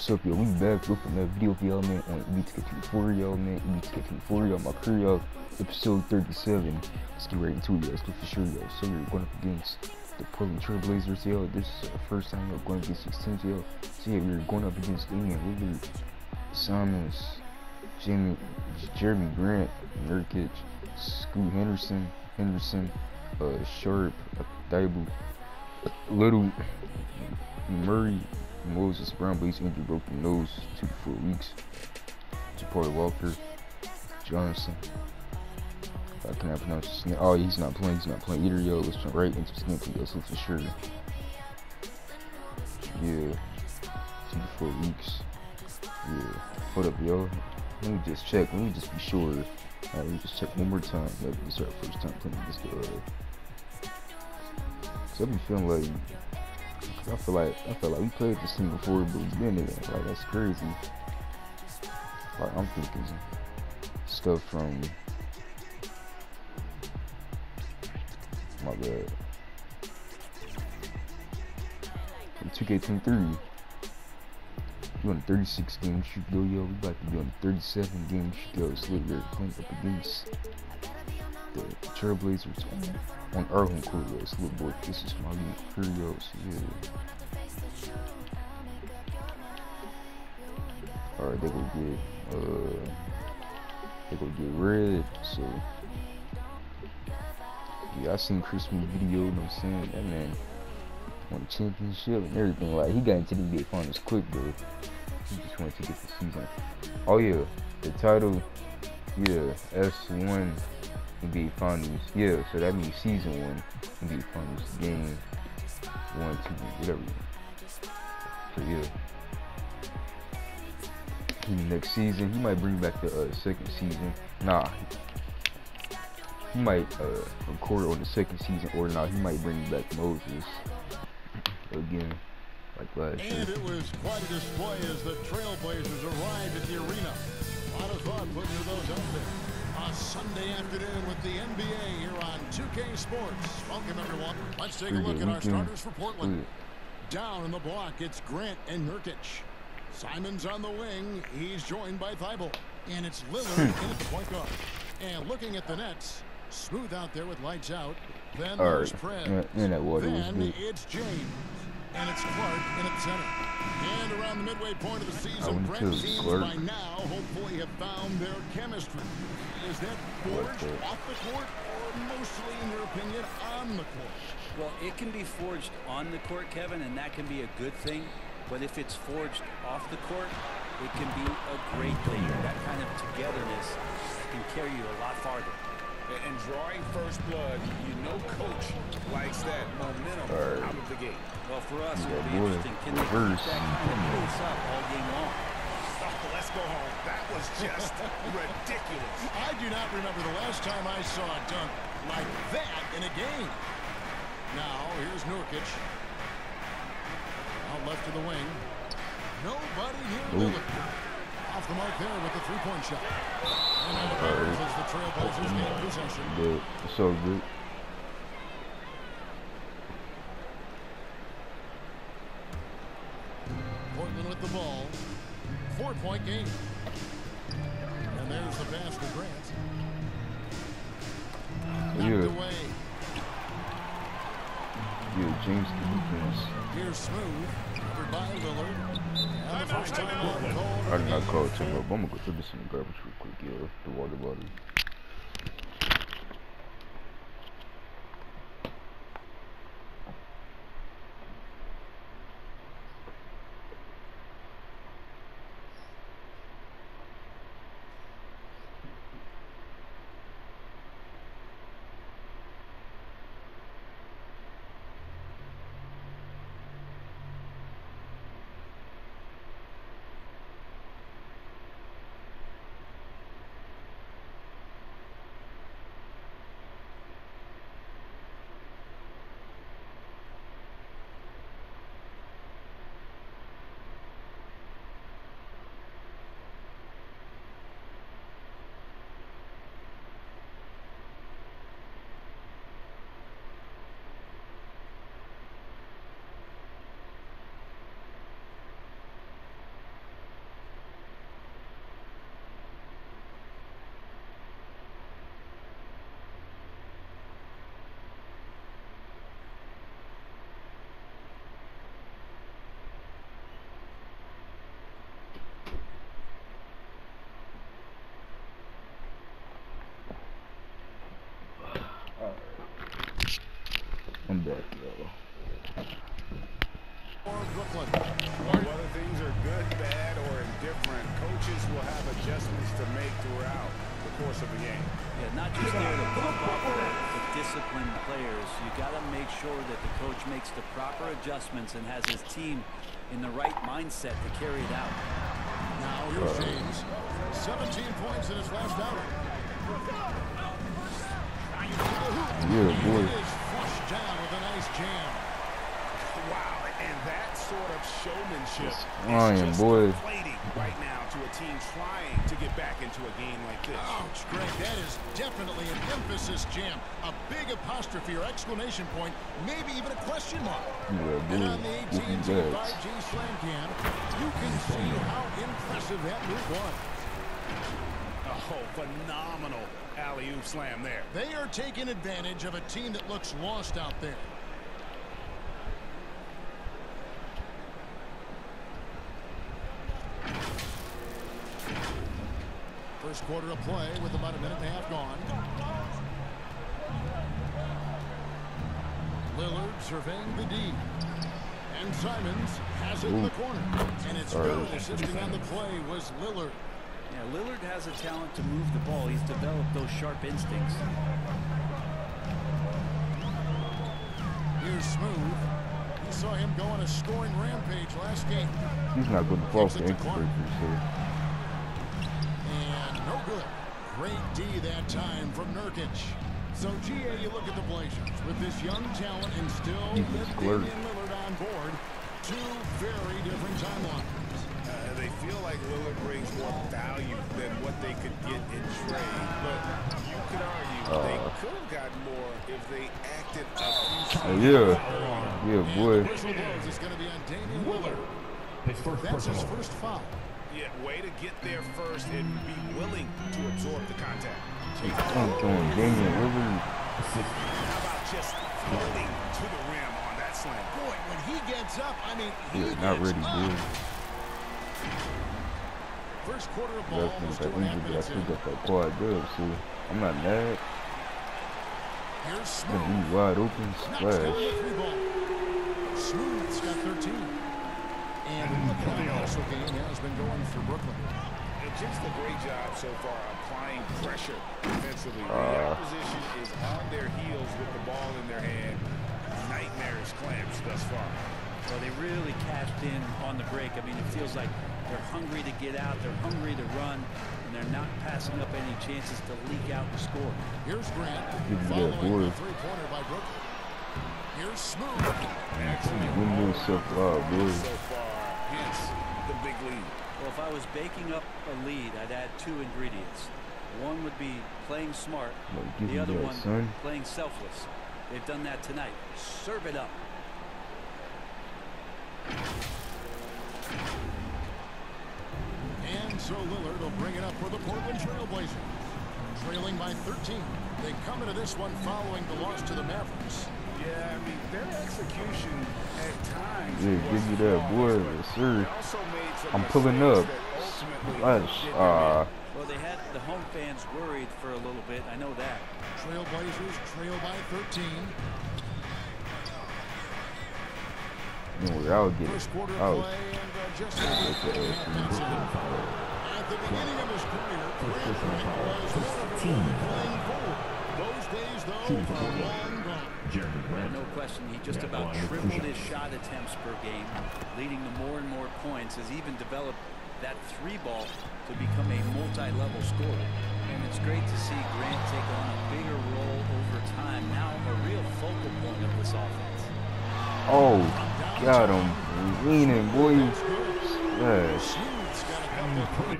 What's up, yo? We back with another video for y'all, man, on NBA 2K24, y'all, man. NBA 2K24, y'all, my career, y'all. Episode 37. Let's get right into it, y'all. Let's go for sure, y'all. So we're going up against the Portland Trailblazers, y'all. This is our first time, y'all, going against these teams, y'all. So, yeah, we're going up against Damian Lillard, Simons, Jamie, Jerami Grant, Nurkic, Scoot Henderson, Henderson, uh, Sharpe, Thybulle, Little, Murray, Moses Brown, but he's injured broken nose two to four weeks. Jabari Walker, Johnson. I cannot pronounce his name. Oh, he's not playing. He's not playing either. Yo, let's jump right into. Yo, so for sure. Yeah, two to four weeks. Yeah, hold up, yo. Let me just check. Let me just be sure. Alright, let me just check one more time. Maybe this is our first time playing this. Uh, Cause I be feeling like I feel like I feel like we played this team before, but we've been there. Like that's crazy. Like I'm thinking stuff from my bad. From 2K23. We on a 36 game shoot go, yo. We about to be on a 37 game shoot go. So we're playing up against the Trailblazers on, home court, look, boy, this is my yo. So yeah. Alright, they go get, uh, they go get red, so. Yeah, I seen Christmas video, you know what I'm saying? That man won the championship and everything. Like, he got into the big finals quick, bro. He just wanted to get the season. Oh, yeah, the title, yeah, S1 NBA Finals. Yeah, so that means season one NBA Finals game one, two, whatever. So yeah. Next season, he might bring back the uh, second season. Nah, he might uh, record on the second season, or not. He might bring back Moses again, like last year. And it was quite a display as the Trailblazers arrived at the arena. A lot of thought put into those outfits. Sunday afternoon with the NBA here on 2K Sports. Welcome, everyone. Let's take a look at our starters for Portland. Down in the block, it's Grant and Nurkic. Simons on the wing. He's joined by Thybulle. And it's Lillard in at the point guard. And looking at the Nets, smooth out there with lights out. Then there's. And then it's James. And it's Clark in at center. And around the midway point of the season, Brent teams by now hopefully have found their chemistry. Is that forged off the court or mostly, in your opinion, on the court? Well, it can be forged on the court, Kevin, and that can be a good thing. But if it's forged off the court, it can be a great thing. That kind of togetherness can carry you a lot farther. And drawing first blood, you know coach likes that momentum right. out of the gate. Well, for us, it'll be interesting. Can they keep that kind of pace up all game long? Oh, let's go home. That was just ridiculous. I do not remember the last time I saw a dunk like that in a game. Now, here's Nurkic. Out left to the wing. Nobody near Lillard. Off the mark there with the three-point shot. And that occurs as the Trailblazers gain possession. Good. So good. Portland with the ball. Four-point game. And there's the pass to Grant. Yeah. away. Yeah, James the defense. Here's smooth. Covered by Lillard. And the first time out called. I did not call it too much. I'm gonna go throw this in the garbage real quick, yeah. The water bottle. Brooklyn. Whether things are good, bad, or indifferent, coaches will have adjustments to make throughout the course of the game. Yeah, not just there to pump up the disciplined players. You got to make sure that the coach makes the proper adjustments and has his team in the right mindset to carry it out. Now here's James. 17 points in his last outing. Yeah, boy jam. Wow, and that sort of showmanship flying, is just boy. deflating right now to a team trying to get back into a game like this. Ouch, Greg, that is definitely an emphasis jam. A big apostrophe or exclamation point, maybe even a question mark. Yeah, And boy. on the Whooping AT&T butts. 5G Slam Cam, you can see how impressive that move was. Oh, phenomenal alley-oop slam there. They are taking advantage of a team that looks lost out there. First quarter of play with about a minute and a half gone. Lillard surveying the D. And Simons has it in the corner. And it's Sorry. good. Assisting on the play was Lillard. Yeah, Lillard has a talent to move the ball. He's developed those sharp instincts. Here's Smooth. You saw him go on a scoring rampage last game. He's not going to fall for Kicks it Great D that time from Nurkic. So, GA, you look at the Blazers with this young talent and still Jesus, with Clark. Damian Lillard on board. Two very different timelines. Uh, they feel like Lillard brings more value than what they could get in trade, but you could argue they Uh. could have gotten more if they acted a few Oh, yeah. Yeah, boy. the whistle blows. It's going to be on Damian Lillard. That's his first foul. Yeah, way to get there first and be willing to absorb the contact. I'm throwing Damian Lillard. How about just floating to the rim on that slam? Boy, when he gets up, I mean, he Yeah, not gets ready, up. dude. First quarter of That's ball when was I two and a half injured, but I minutes still in. got that quad dub, so I'm not mad. Here's Gonna Smooth. wide open Knocks splash. three ball. Smooth's got 13. And the also game has been going for Brooklyn. And just a great job so far applying pressure defensively. The Uh. opposition is on their heels with the ball in their hand. Nightmarish clamps thus far. So they really cashed in on the break. I mean, it feels like they're hungry to get out. They're hungry to run. And they're not passing up any chances to leak out and score. Here's Grant Give me that following the three-pointer by Brooklyn. Here's Smooth. Excellent Win all this up around loud, boy. so far. Hence the big lead. Well, if I was baking up a lead, I'd add two ingredients. One would be playing smart. Like, give the other that, one, son. playing selfless. They've done that tonight. Serve it up. And so Lillard will bring it up for the Portland Trailblazers. Trailing by 13. They come into this one following the loss to the Mavericks. Yeah, I mean, their execution at times Yeah, give me that, boy. Yes, sir. they also made some I'm pulling up. that ultimately Splash. did Ah, Well, they had the home fans worried for a little bit. I know that. Trailblazers trail by 13. don't I'll get it. First quarter I'll play and uh, just get over that four and a half minutes in. ass. At the beginning of his career, Grant was one of the playing forward. Those days, though, are long gone. No question, he just about tripled his shot attempts per game, leading to more and more points, has even developed that three ball to become a multi-level scorer. And it's great to see Grant take on a bigger role over time, now a real focal point of this offense. Oh, got him. Leaning, boy. Splash. Smooth's got a couple.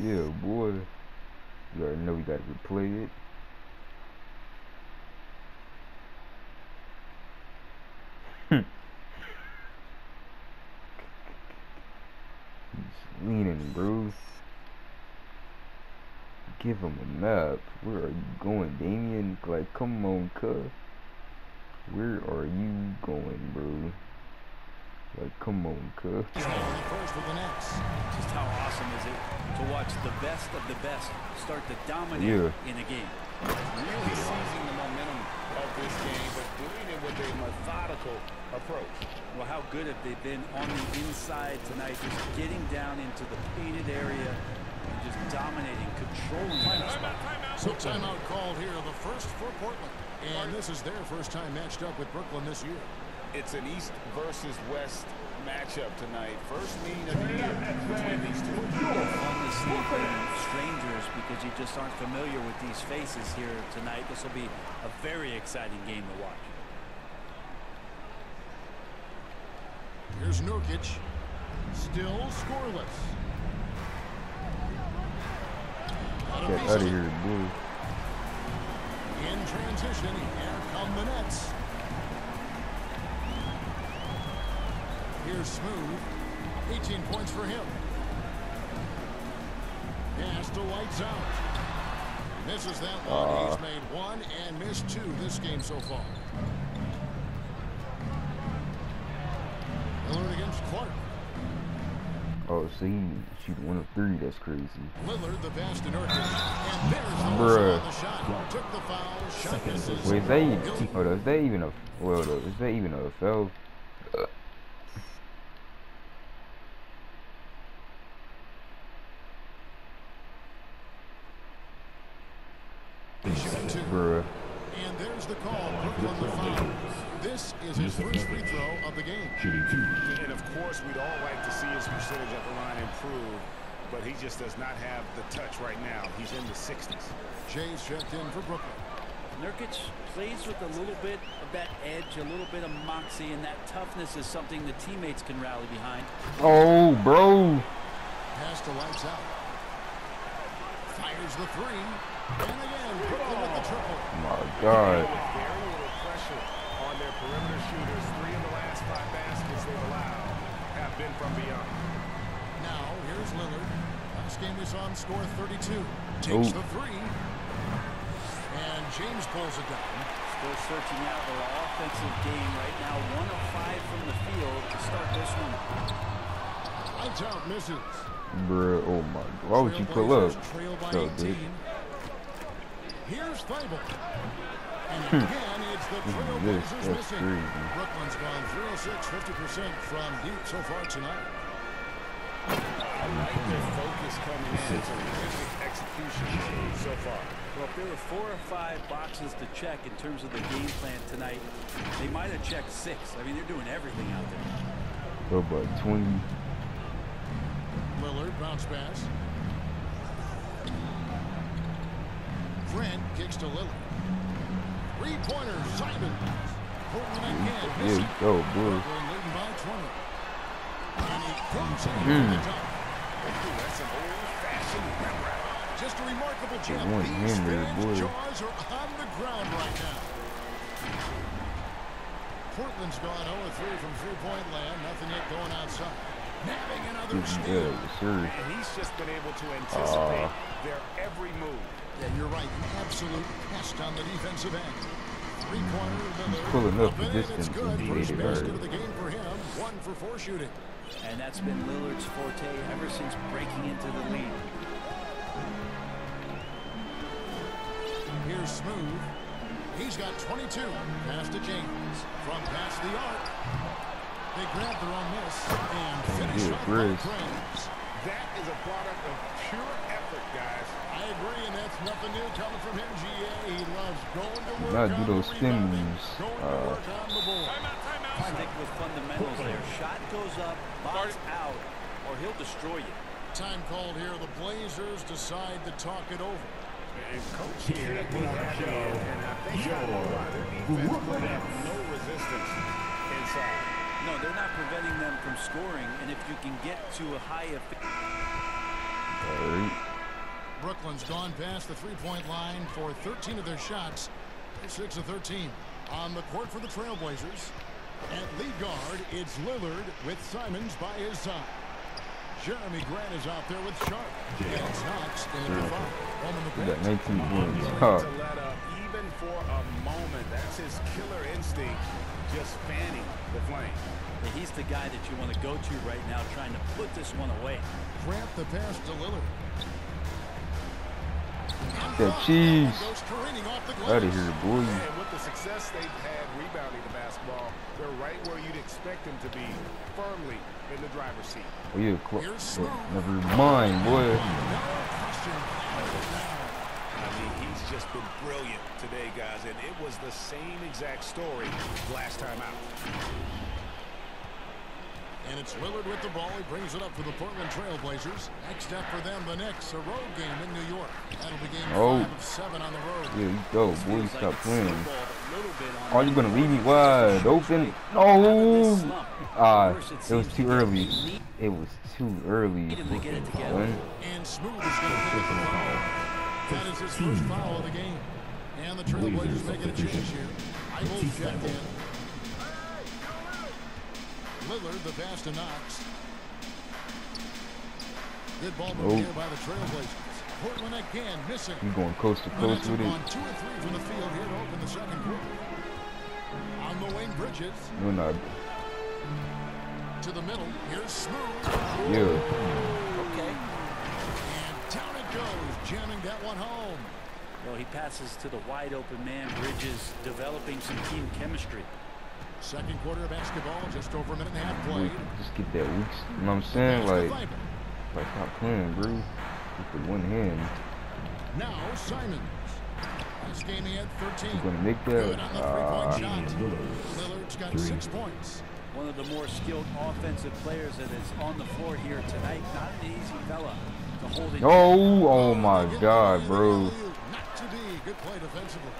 Yeah, boy. You already know we gotta replay it. Hmm. He's leaning, bro. Give him a map. Where are you going, Damian? Like, come on, cuz. Where are you going, bro? Like, come on, cuz. Trailing first with the Nets. Just how awesome is it to watch the best of the best start to dominate Yeah. in a game. really seizing the momentum of this game, but doing it with a methodical approach. Well, how good have they been on the inside tonight, just getting down into the painted area and just dominating, controlling that spot. So timeout called here, the first for Portland. And this is their first time matched up with Brooklyn this year. It's an East versus West matchup tonight. First meeting of the year between these two. Fun to see from strangers because you just aren't familiar with these faces here tonight. This will be a very exciting game to watch. Here's Nurkic. Still scoreless. Get out of of here, boy. In transition, here come the Nets. Smooth. 18 points for him. Pass to lights out. Misses that one. Ah. He's made one and missed two this game so far. Lillard against Clark. Oh, so he shoot one of three. That's crazy. Lillard the pass to Nurkic. And there's the Bruh. the shot. Took the foul. Shot misses. Wait, is that even? On, is that even a? Well, is that even a foul? Uh, He's shooting two. bruh. And there's the call. Brooklyn the foul. This is his first free throw of the game. And of course, we'd all like to see his percentage at the line improve, but he just does not have the touch right now. He's in the 60s. Jay's checked in for Brooklyn. Nurkic plays with a little bit of that edge, a little bit of moxie, and that toughness is something the teammates can rally behind. Oh, bro. Pass to lights out. Fires the three. And again, Brooklyn with the triple. My God. Very little pressure on their perimeter shooters, three of the last five baskets they've allowed have been from beyond. Now, here's Lillard. Last game we saw him score 32. Takes Ooh. the three. And James pulls it down. Still searching out their offensive game right now. One of five from the field to start this one. Lights out misses. Bruh, oh my god. Why would you pull up? Trailblazers Trail So 18. Here's Thybulle. And Hmm. again, it's the Trailblazers that's missing. crazy. Brooklyn's gone 306, 50% from deep so far tonight. I like their focus coming in. It's a terrific execution so far. Well, if there were four or five boxes to check in terms of the game plan tonight, they might have checked six. I mean, they're doing everything out there. What about 20? Lillard bounce pass. Grant kicks to Lillard. Three-pointer, Simons. Portland again. missing. Yeah, oh, boy. Brooklyn leading by 20. And he comes in Hmm. for the top. Ooh, that's an old-fashioned rep rap. Just a remarkable They jump. want These there, fans' boy. jaws are on the ground right now. Portland's gone 0-3 from three-point land. Nothing yet going outside. Nabbing another steal. yes. And he's just been able to anticipate Ah. their every move. Yeah, you're right. An absolute pest on the defensive end. Three-pointer, pulling up Up the and in, it's distance and First made it basket hard. game for him. One for four shooting. And that's been Lillard's forte ever since breaking into the lead. Here's Smooth. He's got 22. Pass to James. From past the arc. They grab their own miss and finish Yeah, off Grizz. That is a product of pure effort, guys. I agree, and that's nothing new coming from him, GA. He loves going to work Not do those the spin rebounding, moves. Going to Uh, work on the board. Stick with fundamentals there. Shot goes up, box out, or he'll destroy you. Time called here. The Blazers decide to talk it over. And coach here, he had it, and I think I know why. Their defense put up no resistance inside. No, they're not preventing them from scoring, and if you can get to a high Alright. Brooklyn's gone past the three-point line for 13 of their shots. 6 of 13. On the court for the Trailblazers. At lead guard, it's Lillard with Simons by his side. Jerami Grant is out there with Sharpe. And Knox in the foul. Home in the got 19 points. Willing Huh. to let up even for a moment. That's his killer instinct, just fanning the flame. he's the guy that you want to go to right now trying to put this one away. Grant the pass to Lillard. That cheese. Goes careening off Out of here, boy. And with the success they've had rebounding the basketball, they're right where you'd expect them to be, firmly in the driver's seat. Oh yeah, cl- but never mind, boy. I mean, he's just been brilliant today, guys, and it was the same exact story last time out. And it's Lillard with the ball. He brings it up for the Portland Trailblazers. Next up for them, the Knicks, a road game in New York. That'll be game Oh. five of seven on the road. Yeah, you go, boy. Feels like Stop playing. snowballed a little bit Are you gonna leave me wide open? No. Ah, it was too early. It was too early. Need him to get it together. Son. And Smooth is going to pick the foul. That is his first foul of the game. And the Trailblazers making a change here. I will check in. Lillard, the pass to Knox. Good ball Oh. here by the Trailblazers. Portland again missing. You going coast to The coast Nets have with it? gone two or three from the field here to open the second quarter. On the wing, Bridges No, not. to the middle. Here's Smooth. Yeah. Okay. And down it goes, jamming that one home. Well, he passes to the wide open man. Bridges developing some team chemistry. Second quarter of basketball, just over a minute and a half Boy, played. just get that weak. You know what I'm saying? Like, like stop playing, bro. With the one hand. Now Simons. Last game he had 13. You gonna make Good that? three-point Uh, shot. Lillard's got six points. One of the more skilled offensive players that is on the floor here tonight. Not an easy fella to hold it. oh, oh my God, bro. Not to be. Good play defensively.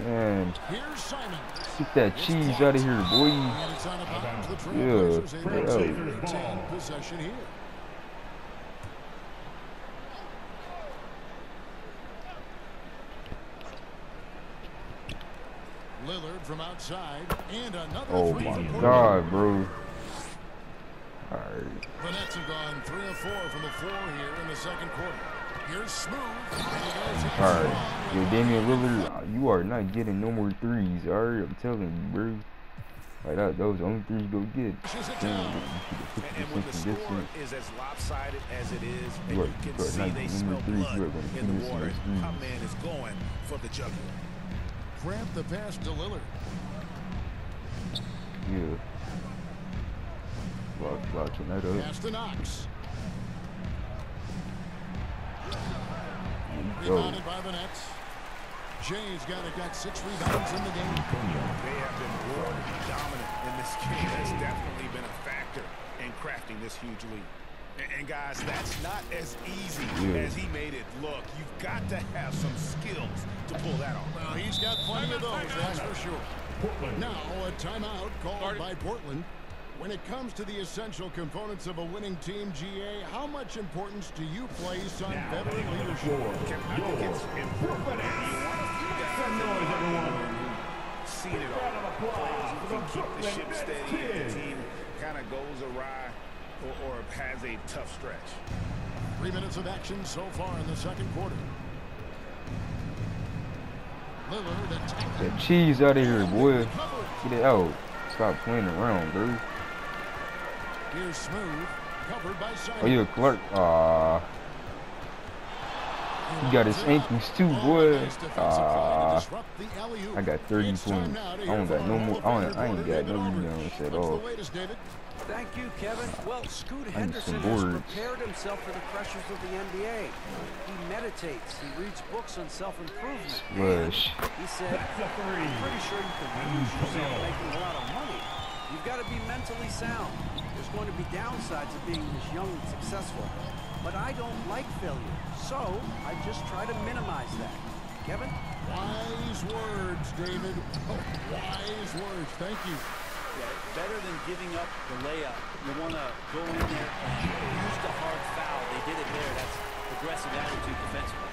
Man, get that cheese out of here, boy. And it's out of bounds. The Yeah, yeah. to retain possession here. Lillard from outside and another Oh my. God, bro. Alright. The Nets have gone three or four from the floor here in the second quarter. Alright. Yo, Damian Lillard, uh, you are not getting no more threes, alright? I'm telling you, bro. Like, that, that was the only three you go get. Damn, And, when the score is as lopsided as it is, and You my man is going for the jugular. Grant the pass to Lillard. Yeah. Block, that up. Pass to Knox. Go. Rebounded by the Nets. Jay's got it, got six rebounds in the game. They have been more dominant in this game. That's definitely been a factor in crafting this huge lead. And, and guys, that's not as easy Yeah. as he made it look. You've got to have some skills to pull that off. Well, he's got plenty of those, that's for sure. Portland. Now, a timeout called by Portland. When it comes to the essential components of a winning team, GA, how much importance do you place on veteran leadership? I think it's important. You want a few guys who've seen it all. Players who can keep the ship steady if the team kind of goes awry or, or has a tough stretch. Three minutes of action so far in the second quarter. Lillard attacking. That cheese out of here, boy. Get it out. Stop playing around, bro. Here's Smooth, covered by Simon. Oh, yeah, Clark. Ah. He got his ankles too, boy. Ah. I got 30 points. I don't got no more. I, don't, I ain't got no rebounds at all. Thank you, Kevin. Well, Scoot Henderson has prepared himself for the pressures of the NBA. He meditates. He reads books on self-improvement. He said, I'm pretty sure you can lose yourself making a lot of money. You've got to be mentally sound. There's going to be downsides of being this young and successful. But I don't like failure. So I just try to minimize that. Kevin? Wise words, David. Oh, wise words. Thank you. Yeah, better than giving up the layup. You want to go in there and use the hard foul. They did it there. That's aggressive attitude defensively.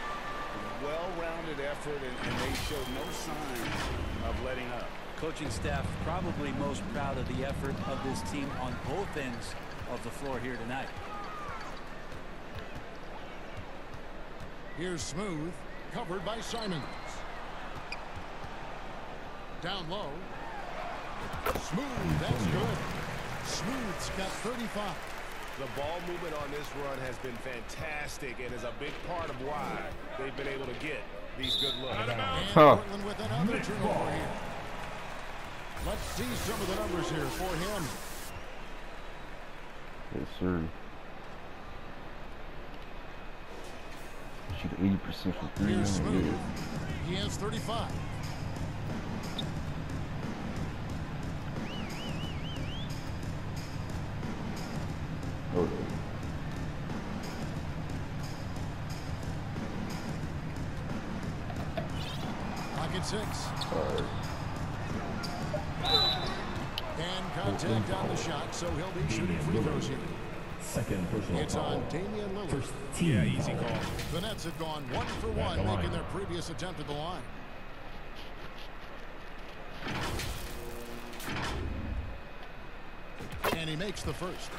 Well-rounded effort, and, and they showed no signs of letting up. Coaching staff probably most proud of the effort of this team on both ends of the floor here tonight. Here's Smooth, covered by Simons. Down low. Smooth, that's good. Smooth's got 35. The ball movement on this run has been fantastic and is a big part of why they've been able to get these good looks. And Huh. Let's see some of the numbers here for him. Yes, sir. Shoot 80% from three. Oh, yeah. He has 35. Damian Lillard. First team Yeah, easy foul. call. The Nets have gone one for Back one, the making their previous attempt at the line. And he makes the first.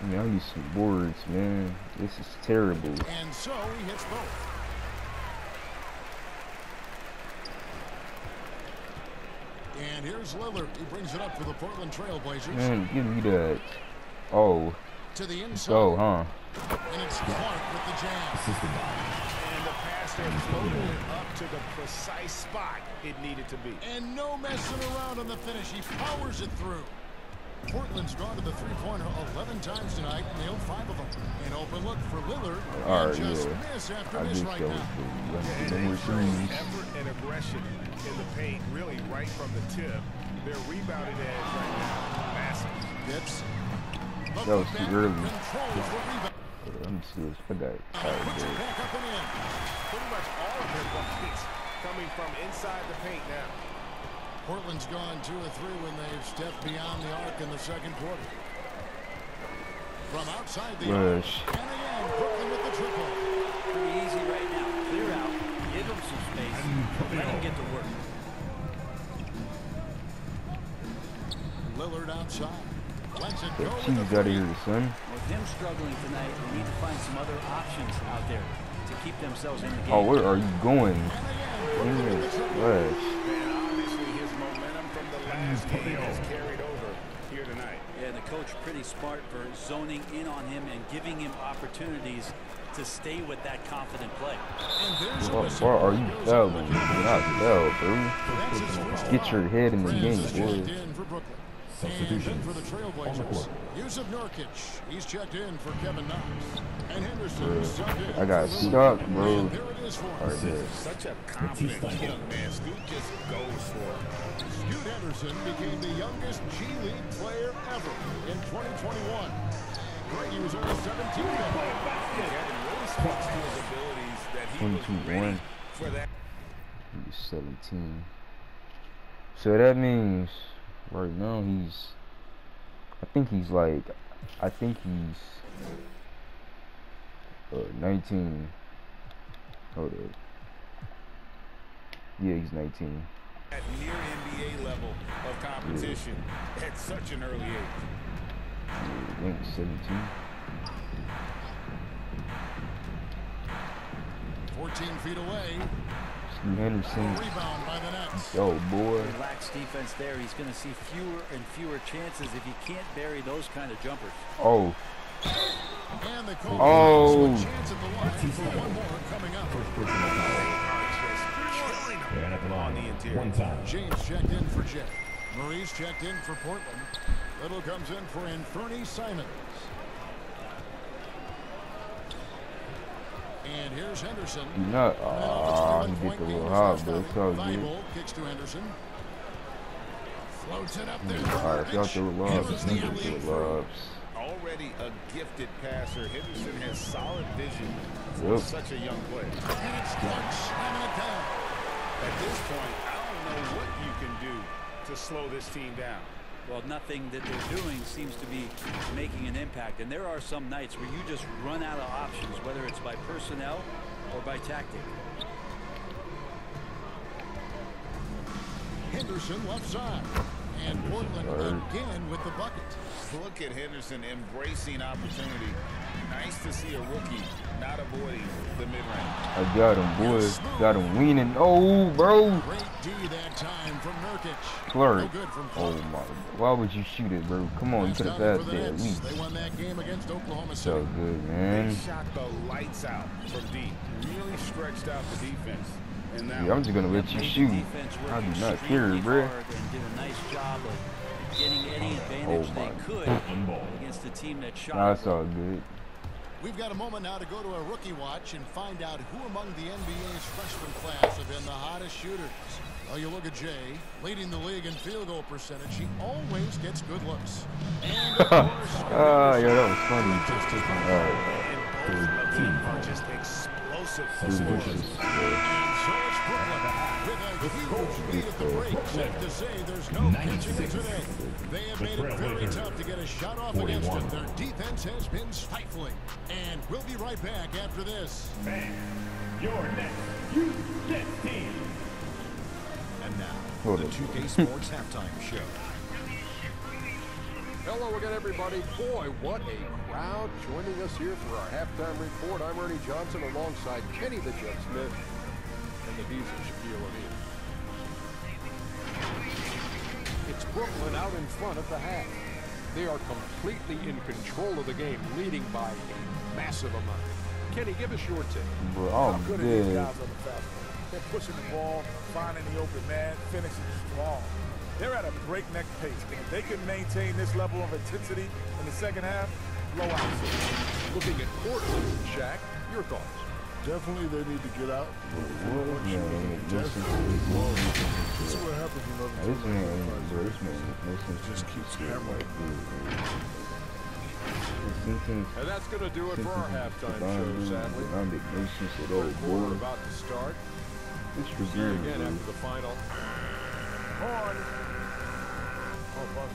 I mean, I need some boards, man. This is terrible. And so he hits both. And here's Lillard. He brings it up for the Portland Trailblazers Man, give me that. Oh, to the inside. go, huh? And it's Clark with the jam. And the passer floated it up to the precise spot it needed to be. And no messing around on the finish. He powers it through. Portland's gone to the three-pointer 11 times tonight, nailed five of them. An open look for Lillard. All right, just yeah. miss after I miss right now. the And no they more effort and aggression in the paint, really right from the tip. Edge right now, massive. Dips. But That was too early. Controls the rebound. Let me see this. Put that. Alright, puts it dude. back up and in. Pretty much all of their buckets coming from inside the paint now. Portland's gone two or three when they've stepped beyond the arc in the second quarter. From outside the arc. Rush. And again, Brooklyn with the triple. Pretty easy right now. Clear out. Give them some space. Let him get to work. Lillard outside. Lets it go Get with out of three. here, son. With him struggling tonight, they need to find some other options out there to keep themselves in the oh, game. Oh, where are you going? And again, the Yes, triple. Rush. And obviously his momentum from the last game has mm-hmm. carried over here tonight. Yeah, the coach pretty smart for zoning in on him and giving him opportunities to stay with that confident play. And there's a Why, whistle. why are you Goes fouling? on Do the not foul, bro. That's his first Get your head in the game, boy. In for Brooklyn. And then for the on the Trailblazers, court. Jusuf Nurkic. He's checked in for Kevin Knox. And Henderson subbed in I got stuck, bro. And there it is for him. Alright, there. Such a confident young man. Scoot just goes for it. Scoot Henderson became the youngest G League player ever in 2021. Grady was only 17 then. Kevin really speaks to his abilities that he was 22-1. ready for that. He's 17. So that means right now he's. I think he's like. I think he's. Uh, 19. Hold up. Yeah, he's 19. at near NBA level of competition at such an early age. Yeah, I think 17. 14 feet away. Steve Henderson. Rebound by the Nets. Yo, boy. Relax defense there. He's going to see fewer and fewer chances if he can't bury those kind of jumpers. Oh, And the Oh. gives him a chance at the line for one more coming up. First personal foul. Killing them And at the on the line, interior. one time. James checked in for Jay. Maurice checked in for Portland. Little comes in for Anthony Simons. And here's Henderson. do not. Coming off Ah, a he three-point the little in hop, first but half. it's all good. Kicks to Henderson. Floats it up there. Alright, if y'all throw Pitch. lobs, Hammers the niggas alley-oop through. lobs. Already a gifted passer, Henderson has solid vision for Yep. such a young player. And it's Clark slamming it down. At this point, I don't know what you can do to slow this team down. Well, nothing that they're doing seems to be making an impact. And there are some nights where you just run out of options, whether it's by personnel or by tactic. Henderson left side. And Portland again with the bucket. Look at Henderson embracing opportunity Nice to see a rookie not avoiding the mid-range. I got him, boys. Got him leaning. Oh, bro. Great D that time from Nurkic. From Oh my. Why would you shoot it, bro? Come on, you That's could have passed the that at least. They won that game against Oklahoma City. So good, They man. shot the lights out from deep. Really stretched out the defense. Yeah, I'm just gonna let you shoot. I do not care, bro. hard And did a nice job of getting any oh, advantage Oh, they my. could against a team that shot. Nah, it's all good. We've got a moment now to go to a rookie watch and find out who among the NBA's freshman class have been the hottest shooters. Well, you look at Jay, leading the league in field goal percentage. He always gets good looks. And of course, Ah, yeah, that was funny. just as Alright. and both of them are just explosive They have made it very tough to get a shot off against them. Their defense has been stifling. And we'll be right back after this. Next. And now, the 2K Sports Halftime Show. Hello again, everybody. Boy, what a crowd joining us here for our halftime report. I'm Ernie Johnson alongside Kenny the Jet Smith and the Diesel Shaquille O'Neal. It's Brooklyn out in front at the half. They are completely in control of the game, leading by a massive amount. Kenny, give us your take. Bro, How good are these guys on the fast break? They're pushing the ball, finding the open man, finishing strong. They're at a breakneck pace. If they can maintain this level of intensity in the second half, blowout. Looking at Portland, Shaq, your thoughts? Definitely they need to get out. This is what happens when other This teams man, bro, this man, no sense. Just keeps hammering. dude, This sentence, And that's going to do it for our halftime show, sadly. I make no sense at all, Third quarter boy. about to start. It's you again after the final. On. Fun.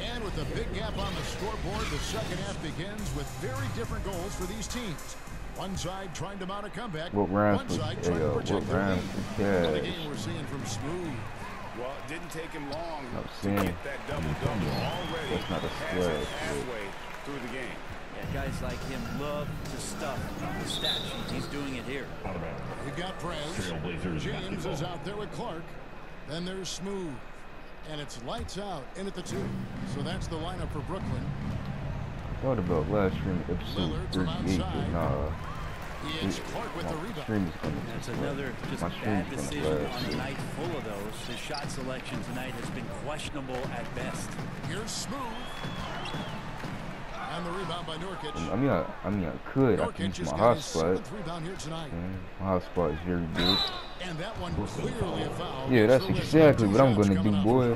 And with a big gap on the scoreboard, the second half begins with very different goals for these teams. One side trying to mount a comeback. What one side trying to protect their lead. Another game we're seeing from Smooth. Well, it didn't take him long No, to get that double-double. Already That's not a passing halfway through the game. Yeah, guys like him love to stuff the stat sheet. He's doing it here. We've got Prez. James is out there with Clark. Then there's Smooth. And it's lights out in at the two. So that's the lineup for Brooklyn. Thought about last stream, episode Lillard 38, but nah. It's Clark with the rebound. stream is gonna That's another just My bad decision on a night full of those. His shot selection tonight has been questionable at best. Here's Smooth. And the rebound by Nurkic. I mean, I, I mean, I could. I Nurkic can use has my got hot his spot. seventh rebound here tonight. My hot spot is very good. And that one clearly a foul. Yeah, that's against the Wizards. exactly what I'm gonna do, coming up. boy.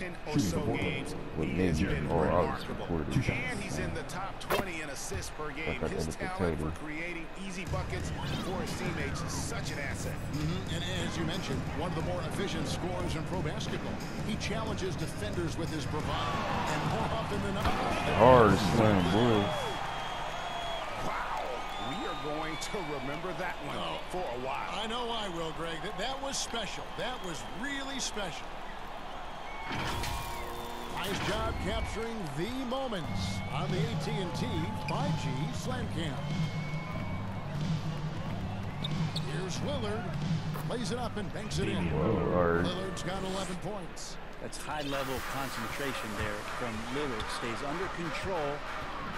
10 or so games, What he has been all remarkable. Two. And he's in the top 20 in assists per game. Like I His said, the talent for creating easy buckets for his teammates is such an asset. Mhm, And as you mentioned, one of the more efficient scorers in pro basketball. He challenges defenders with his bravado. And more often than not, Hard slam, boy. Wow. We are going to remember that one for a while. I know I will, Greg. That, that was special. That was really special. Nice job capturing the moments on the AT&T 5G Slam Cam. Here's Lillard. Plays it up and banks it in. Well, hard. Lillard's got 11 points. That's high level concentration there from Lillard. Stays under control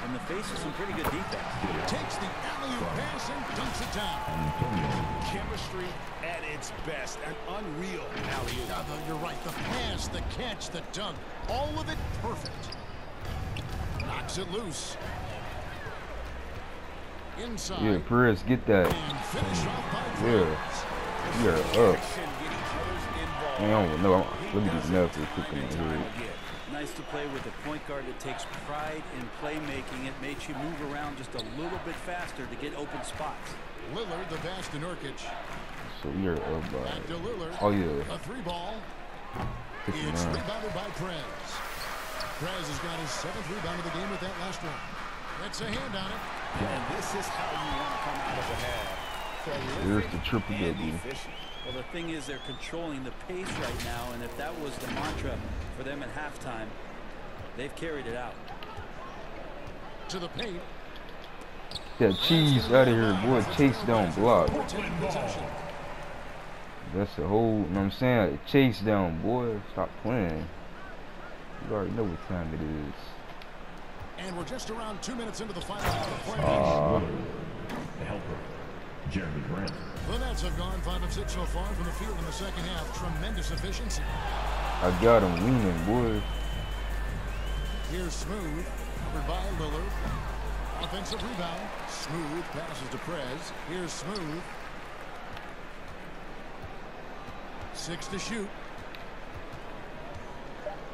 and the face of some pretty good defense. Takes the alley-oop pass and dunks it down. Chemistry at its best. An unreal alley-oop. Yeah, the- you're right. The pass, the catch, the dunk. All of it perfect. Knocks it loose. Inside. Yeah, Perez, get that. And finish off by Yeah. Perez. You're up. Get each other's involved. Man, I don't know. Let me does get enough real quick time in the head. Nice to play with a point guard that takes pride in playmaking. It makes you move around just a little bit faster to get open spots. Lillard, the pass to Nurkic. So you're up by. Back to Lillard. Oh, yeah. A three ball. 59. It's rebounded by Prez. Prez has got his seventh rebound of the game with that last one. Gets a hand on it. And this is how you want to come out of a half. There's the triple and W. efficient. Well, the thing is, they're controlling the pace right now, and if that was the mantra for them at halftime, they've carried it out. To the paint. That cheese out of here, boy. Chase down block. Taking possession. That's the whole, you know what I'm saying? Chase down, boy. Stop playing. You already know what time it is. And we're just around two minutes into the final half of play. Ah, The helper, Jerami Grant. The Nets have gone five of six so far from the field in the second half. Tremendous efficiency. I got him leaning, boy. Here's Smooth, covered by Lillard. Offensive rebound. Smooth passes to Prez. Here's Smooth. Six to shoot.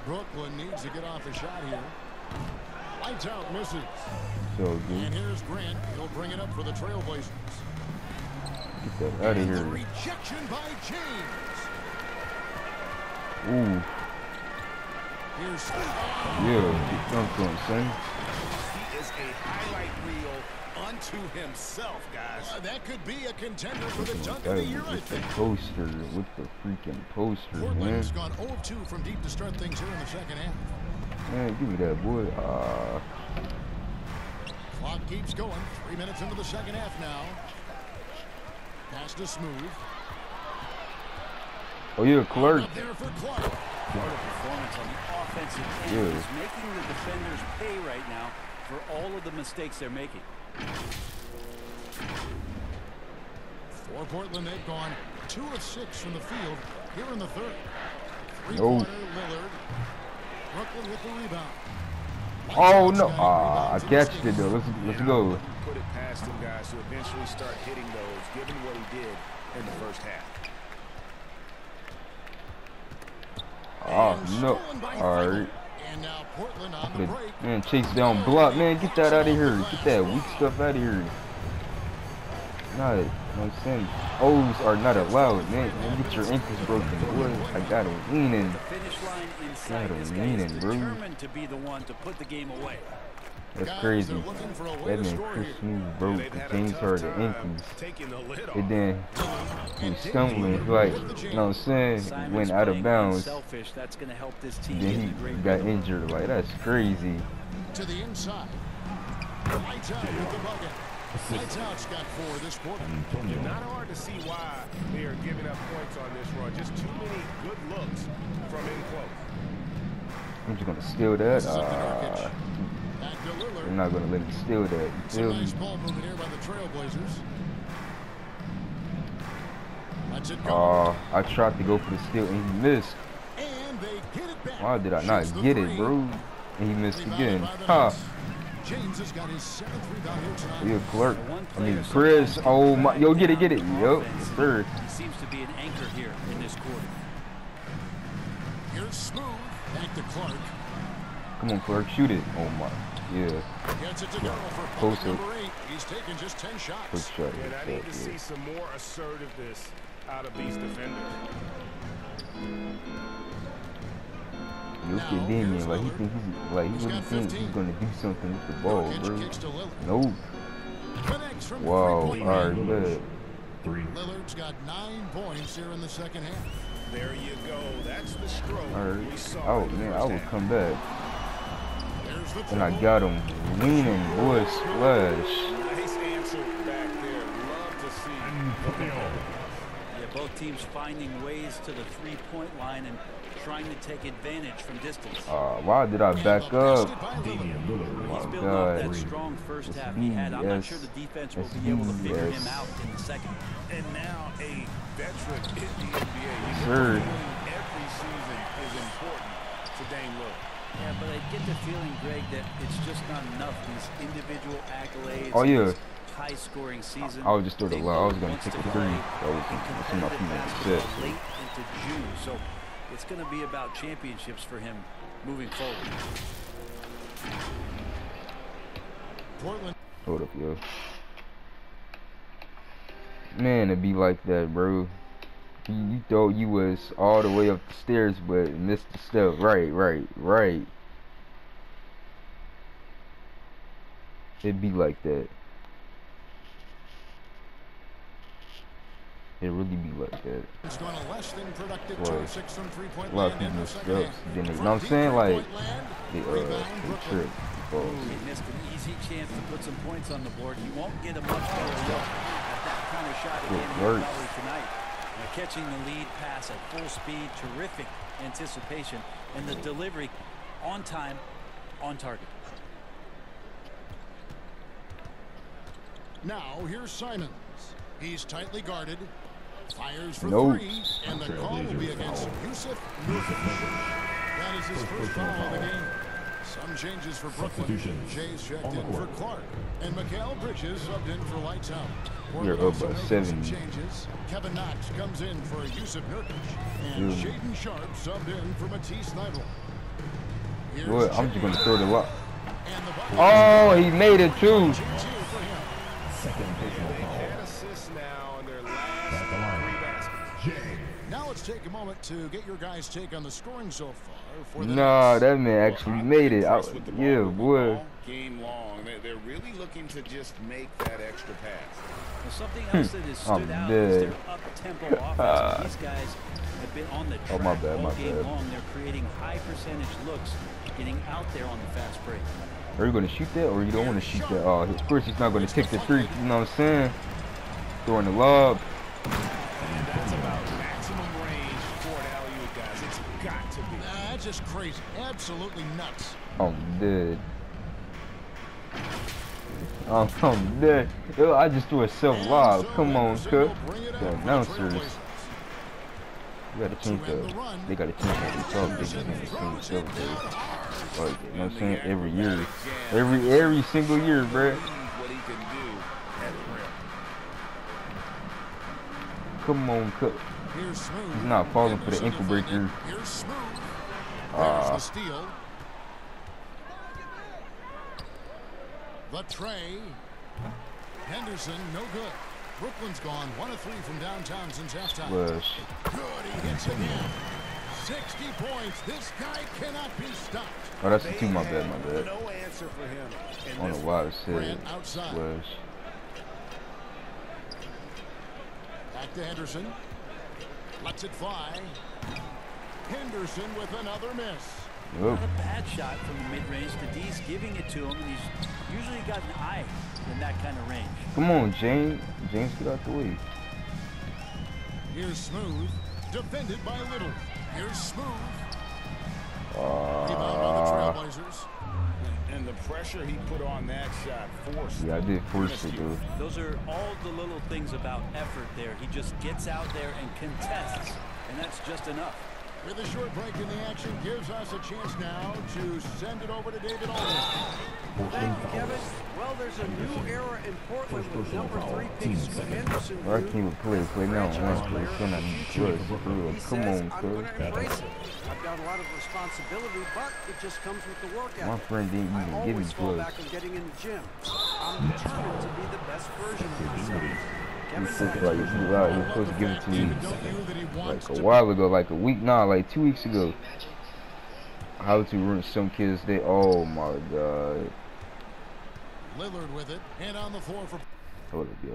Brooklyn needs to get off a shot here. Lights out, misses. So And here's Grant. He'll bring it up for the Trailblazers. Get that out of And the here. rejection by James. Ooh, Here's Smooth. yeah. Get dunked on, son. He is a highlight reel unto himself, guys. Uh, that could be a contender for the dunk of the year, I with the think. poster, with the freaking poster, man. Portland's gone 0-2 from deep to start things here in the second half. Man, give me that, boy. Ah, Clock keeps going. Three minutes into the second half now. Pass to Smooth. oh yeah, Clark. Up there for Clark. What a performance on the offensive end Yeah. is making the defenders pay right now for all of the mistakes they're making. For Portland, they've gone 2 of 6 from the field here in the third. No. Three-pointer, Lillard. Brooklyn with the rebound. Oh no! got it Ah, I rebound catched it though. Let's let's go. Put it past him, guys, to eventually start hitting those, given what he did in the first half. Oh no! stolen by All Franklin. right. And now Portland on the The- break. Man, chase down block. Man, get that out of here. Get that weak stuff out of here. Not, you know what I'm saying? O's are not allowed, man. Man, get your ankles broken, boy. I got him leaning. The finish line inside God, this I'm guy is leaning, bro. That's crazy. they're looking for a way That to man score Chris here. Smooth broke They've had James tough Harden time ankles. Taking the lid. And then And he stumbling, he like, you know what I'm saying? Simon's Went out of bounds. unselfish. That's going to help this team Then get in a he got injured. Like, that's crazy. to the inside. Lights out with the bucket. Lights out's got four this quarter. Not hard to see why they are giving up points on this run. Just too many good looks from in close. I'm just gonna steal that. This is up to Nurkic. Uh, Back to they're Lillard. not gonna let him steal that. You Some feel me? nice ball movement here by the Trailblazers. Lets it. Uh, I tried to go for the steal and he missed. and they get it back. Why did I not get three. it, bro? And he missed Rebounded again. by the Huh? Nets. James has got his seventh rebound here tonight. Yeah, Clark. I mean, Chris. Oh my. Yo, get it, get it. the Yup, offense. sir. Seems to be an anchor here in this quarter. Here's Smooth. Back to Clark. Come on, Clark, shoot it. Oh my. Yeah. Gets it to go for Post bucket it. number eight. He's taken just 10 Quick shots. shot. And I need to Yeah. see some more assertiveness out of these defenders. Look Now, at here's Damian. Like he Lillard. think he's like he He's really got thinks 15. he's gonna do something with the ball, Nurkic bro. kicks to Lillard. Nope. Connects from the Wow. three-point All right, line. good. Three. Lillard's got nine points here in the second half. There you go. That's the stroke All we right. saw Oh in the man, I first will half. come back. There's the And I got him leaning, boy, splash. Nice answer back there. Love to see. Yeah, both teams finding ways to the three-point line and trying to take advantage from distance. Uh, why did I back up? by Lillard. Damian Lillard. He's my building that God. strong first half he had. I'm not sure the defense will be able to figure him out in the second. And now a veteran in the NBA. You Sir. get the feeling every season is important to Dame Lillard. Yeah, but I get the feeling, Greg, that it's just not enough. These individual accolades. Oh, yeah. High-scoring season. I was just throw the Dame. I was gonna wants take to a three. play That was in that's enough for me to basketball late into June. So it's going to be about championships for him moving forward. Portland Hold up, yo. Man, it'd be like that, bro. You, you thought you was all the way up the stairs, but missed the step. Right, right, right. It'd be like that. It really be like that. It's gone a less than productive two, six from three-point a lot of people the miss steps. Then you know what I'm saying? Like, they, uh, they trip. He missed an easy chance to put some points on the board. He won't get a much better look at that kind of shot again work. here probably tonight. Now, catching the lead pass at full speed, terrific anticipation, and the delivery on time, on target. Now here's Simons. He's tightly guarded. Fires for No. three, and the call will be against Jusuf Nurkic. That is his first foul of the game. Some changes for Brooklyn. Substitutions Jay's checked in for. Clark, and Mikal Bridges subbed in for lights out. You're Portland up by seven. Changes. Kevin Knox comes in for Jusuf Nurkic, and Yeah. Shaedon Sharpe subbed in for Matisse Thybulle. What? I'm just gonna throw the lock. and the bucket. Oh, he made it too. Two for him. Second personal They had assists now in their last At the line. three baskets. Jay. Let's take a moment to get your guys' take on the scoring so far for the Nah, that man actually made it. I, with the yeah, boy. Game long. They're, they're really looking to just make that extra pass. Well, something else that has I'm stood out is their up-tempo offense. These guys have been on the track Oh, my bad, all my game bad. long. They're creating high percentage looks, getting out there on the fast break. Are you gonna shoot that or you don't want to shoot that? Oh, of course he's not gonna take the three. You know what I'm saying? Throwing the lob. Just crazy. Absolutely nuts. I'm dead. I'm, I'm. Yo, I just threw a self And lob. so Come on, Anderson cook. will bring it up The announcers. Trailblazers. You gotta change the. They gotta change how they talk. They Anderson can't throws change it self down. Like, you know what I'm saying? Every year. Every every single year, bruh. What he can do at the rim. Come on, cook. Here's Smooth. He's not falling for the ankle defending. breaker. Here's There's Ah. the steal. The tray. Henderson, no good. Brooklyn's gone one of three from downtown since halftime. Was Good, he hits again. 60 points. This guy cannot be stopped. oh, that's the two. My bad, my bad. No answer for him. I in don't know why it said outside. was. Back to Henderson. Lets it fly. Henderson with another miss. Oh, Not a bad shot from the mid-range. The D's giving it to him, and he's usually got an eye in that kind of range. come on, James. James, get out the way. Here's Smooth. Defended by Little. Here's Smooth. Uh, Rebound on the Trailblazers. And the pressure he put on that shot forced. yeah, I did force it though. Those are all the little things about effort there. He just gets out there and contests, and that's just enough. With a short break in the action gives us a chance now to send it over to David Aldridge. Thank you, Kevin. Well, there's a new era in Portland with number three pick Scoot second. Henderson. I can't even play. Play now. Franchise One player play. of Can the I future. good? For real. He Come on, I'm cuz. going to embrace it. I've got a lot of responsibility, but it just comes with the work My friend didn't I even give me always fall plugs. back on getting in the gym. I'm determined to be the best version of myself. He Kevin said like he, uh, he was supposed to give it to me David, don't you, that he wants like a while ago, like a week, nah, like two weeks ago. How to ruin some kids' day? Oh my god! Lillard with it. And on the floor for Hold up, yo.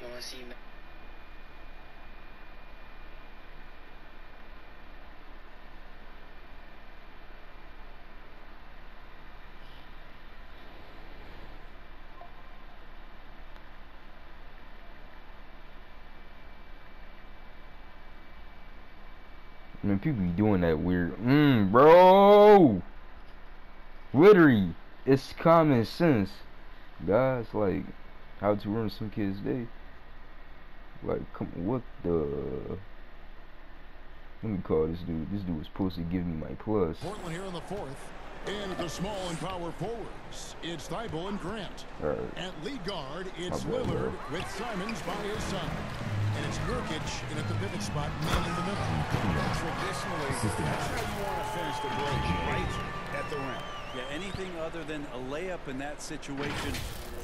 You want to see Man, people be doing that weird. Mmm, bro. Literally, it's common sense, guys. Like, how to ruin some kids' day. Like, come, what the? Let me call this dude. This dude was supposed to give me my plus. Portland here in the fourth. And the small and power forwards, it's Thybulle and Grant. Alright. At lead guard, it's Lillard with Simons by his side. And it's Nurkic in at the pivot spot, man in the middle. Traditionally, that's how you want to finish the break, right at the rim. Yeah, anything other than a layup in that situation,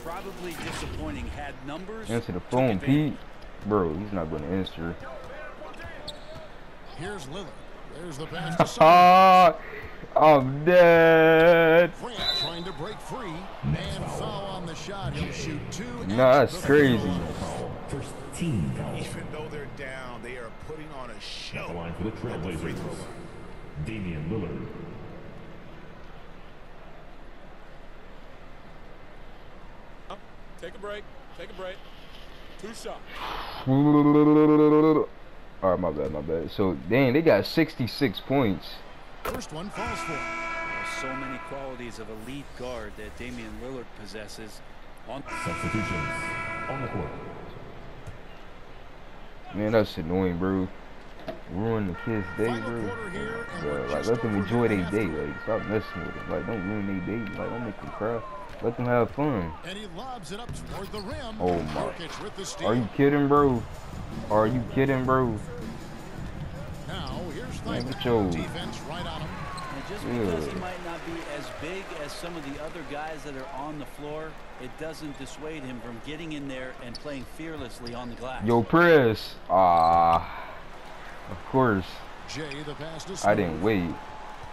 probably disappointing. Had numbers. Answer the phone. Pete. Bro, he's not gonna answer. Here's Lillard. There's the pass to Suggs. Ah, I'm dead. Grant trying to break free. And foul on the shot. He'll shoot two. Nah, at that's the crazy. Field. First team foul. Even though they're down, they are putting on a show. At the line for the at the Trailblazers. Damian Lillard. Take a break. Take a break. Two shots. All right, my bad, my bad. So, dang, they got 66 points. First one falls for. him. There's so many qualities of elite guard that Damian Lillard possesses. On Substitutions on the court. Man, that's annoying, bro. Ruin the kids' day, bro. like, let them enjoy their day. Like, stop messing with them. Like, don't ruin their day. Like, don't make them cry. Let them have fun. And he lobs it up toward the rim. Oh, my. Jokic with the steal. Are you kidding, bro? Are you kidding, bro? Now, here's Man, Thybulle. get your- Defense right on him. And just because he might not be as big as some of the other guys that are on the floor, it doesn't dissuade him from getting in there and playing fearlessly on the glass. Yo, press. Ah, of course. Jay, the pass to I didn't wait.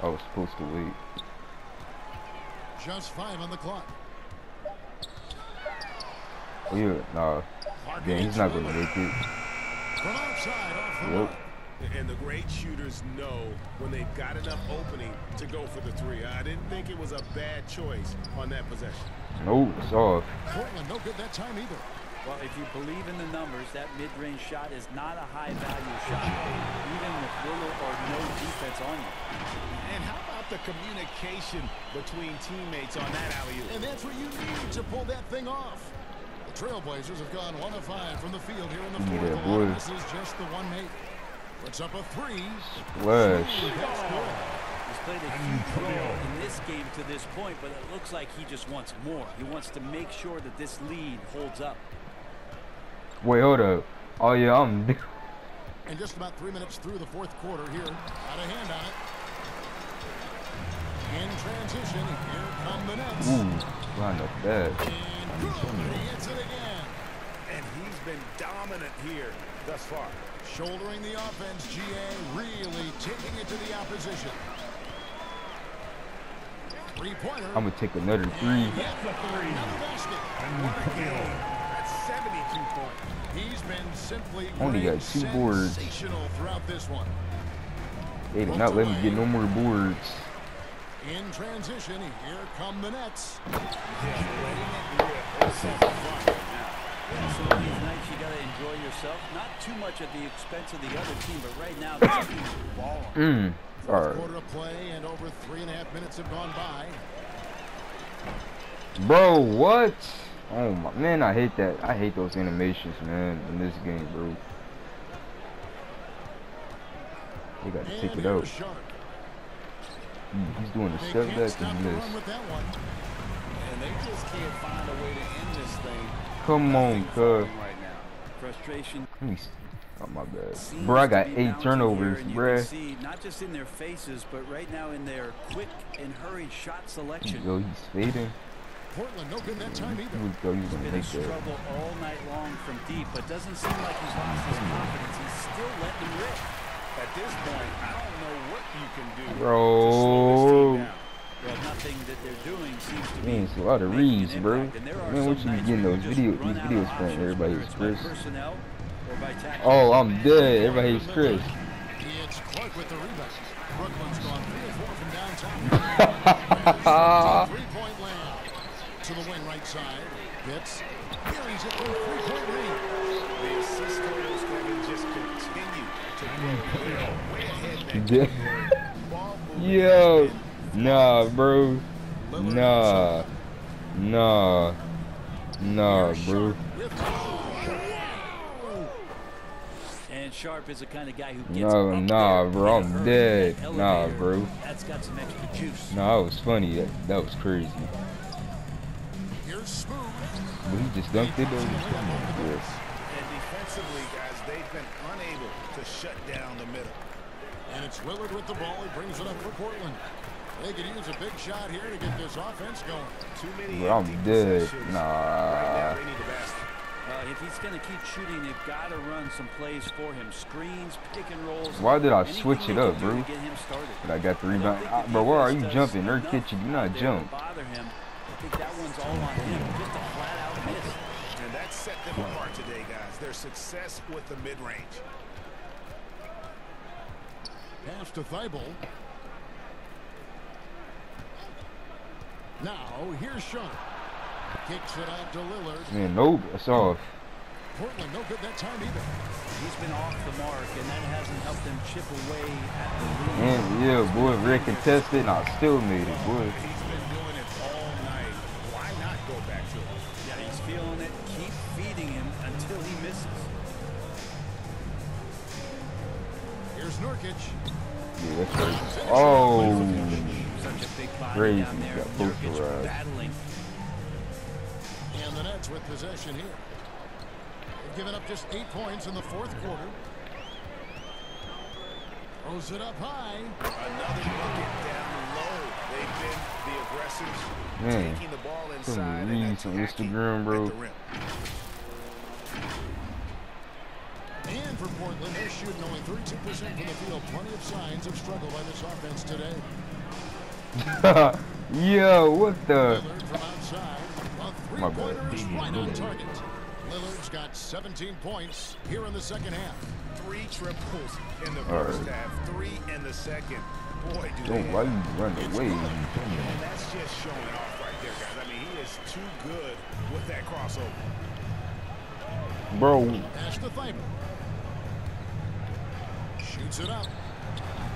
I was supposed to wait. Just five on the clock. Oh, yeah, nah. Yeah, he's not gonna make it. From outside off the Yep. Mark. And the great shooters know when they've got enough opening to go for the three. I didn't think it was a bad choice on that possession. No, it's off. Portland no good that time either. Well, if you believe in the numbers, that mid-range shot is not a high-value shot, even with little or no defense on you. And how about the communication between teammates on that alley-oop? And that's what you need to pull that thing off. The Trailblazers have gone one of five from the field here in the fourth. boy. This is just the one make. Puts up a three. Splash. He's played a huge role in this game to this point, but it looks like he just wants more. He wants to make sure that this lead holds up. Wait, hold up. Oh, yeah, I'm. And just about three minutes through the fourth quarter here. Got a hand on it. In transition, here come the Nets. Ooh, line up there. And. He hits it again. And he's been dominant here thus far. Shouldering the offense, GA really taking it to the opposition. Three-pointer. I'm gonna take another three. Yep, another basket. What a game. That's 72 points. He's been simply Only great, got two boards. throughout this one. They did not let me get no more boards. In transition, here come the Nets. Yeah, some of these nights you got to enjoy yourself. Not too much at the expense of the other team, but right now this team's balling. Mm. Fourth Alright. quarter of play, and over three and a half minutes have gone by. Bro, what? Oh my man, I hate that. I hate those animations, man, in this game, bro. They gotta And take it out. Sharpe. He's doing a They step can't back stop and the miss. run with. And they just can't find a way to end this thing. Come on, cuz. Frustration. Let me. s- Oh my bad. seems Bro, I got eight turnovers, here, and bruh. see not just in their faces, but right now in their quick and hurried shot selection. Yo, he's fading. Portland no good that time either. was, yo, he was gonna Been a make that. struggle all night long from deep, but doesn't seem like he's lost his confidence. He's still letting rip. At this point, I don't know what you can do Bro. To slow this team down. Well, nothing that they're doing seems to be Man, it's a lot of making reads, bro. And there are Man, what you be getting those video, these videos from? options, Everybody whether hates Chris. personnel or by tactics. Oh, I'm dead. Everybody hates Chris. It's Clark with the rebound. Brooklyn's gone three or four from downtown. Three-point land to the wing right side. Hits. Here he's at the three-point range. The assist totals Kevin just continue to grow. They're way ahead Yeah. that ball Yo, has been nah, bro. Nah, nah, nah, bro. And Sharpe is the kind of guy who gets No, nah, bro, in a I'm dead. Nah, bro. That's got some extra juice. Nah, that was funny. That, that was crazy. Here's Smooth. But he just dunked it though. And defensively, guys, they've been unable to shut down the middle. And it's Lillard with the ball. He brings it up for Portland. They could use a big shot here to get this offense going. Too many Bro, I'm empty dead. Nah. Right now, they need the basket. Uh, if he's going to keep shooting, they've got to run some plays for him. Screens, pick and rolls. Why did I anything switch it up, bro? to Get him started. But I got the rebound. think Ah, bro, where are you jumping? does Nurkic, enough you do not there jump. Bother him. I think that one's all on him. Just a flat out miss. And that set them apart today, guys. Their success with the mid-range. Pass to Thybulle. Now, here's Sean. Kicks it out to Lillard. Man, nope, that's off. Portland, no good that time either. He's been off the mark, and that hasn't helped them chip away at the lead. Man, yeah, boy, Red contested, and I still made it, boy. Eight points in the fourth quarter. Throws it up high. Another bucket down low. They've been the aggressors, Man, taking the ball some inside and reads on Instagram, bro. the rim. And for Portland, they're shooting only 32% from the field. Plenty of signs of struggle by this offense today. Yo, what the? Lillard from outside. A My three-pointer bad. right on target. Lillard's got 17 points here in the second half. Three triples in the All first right. half, three in the second. Boy, do Yo, they why you run away? good. And that's just showing off right there, guys. I mean, he is too good with that crossover. Bro, Pass to Thybulle. Shoots it up.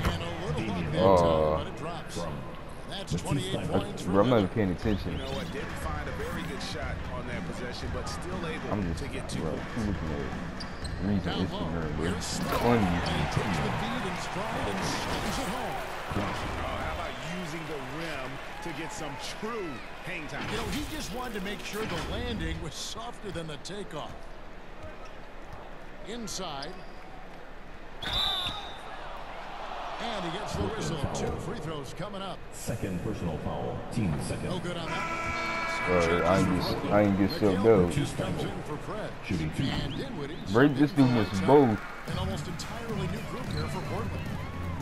And a little bump that Uh, time, but it drops. That's 28 points for bro, I'm not even paying You attention. know what? Didn't find a very good shot on that possession, but still able I'm just, to get two bro. I'm looking at reads on. Instagram, bro. On YouTube. takes the feed in stride and slams it home. How about using the rim to get some true hang time? You know, he just wanted to make sure the landing was softer than the takeoff. Inside. And he gets the whistle. Two free throws coming up. Second personal foul. Team second. No good on that. Uh, I ain't just, I ain't just subbed out. Just comes in for Fred. Shooting two. Break this dude was both. An almost entirely new group here for Portland.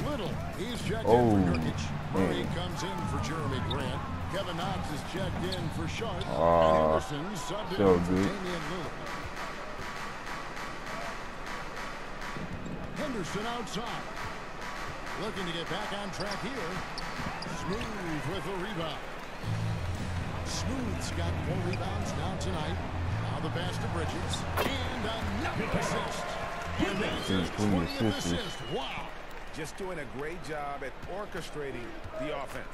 Little, he's checked Oh, in for Nurkic. Murray man. comes in for Jerami Grant. Kevin Knox is checked in for Sharpe. Ah, and Henderson subbed so in for good. Damian Lillard. Henderson outside. Looking to get back on track here. Smooth with the rebound. Smooth's got four rebounds now tonight. Now the pass to Bridges. And another assist. And that's his Between 20th assists. assist. Wow. Just doing a great job at orchestrating the offense.